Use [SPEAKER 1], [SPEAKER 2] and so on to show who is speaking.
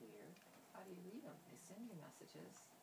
[SPEAKER 1] weird. How do you read them? They send you messages.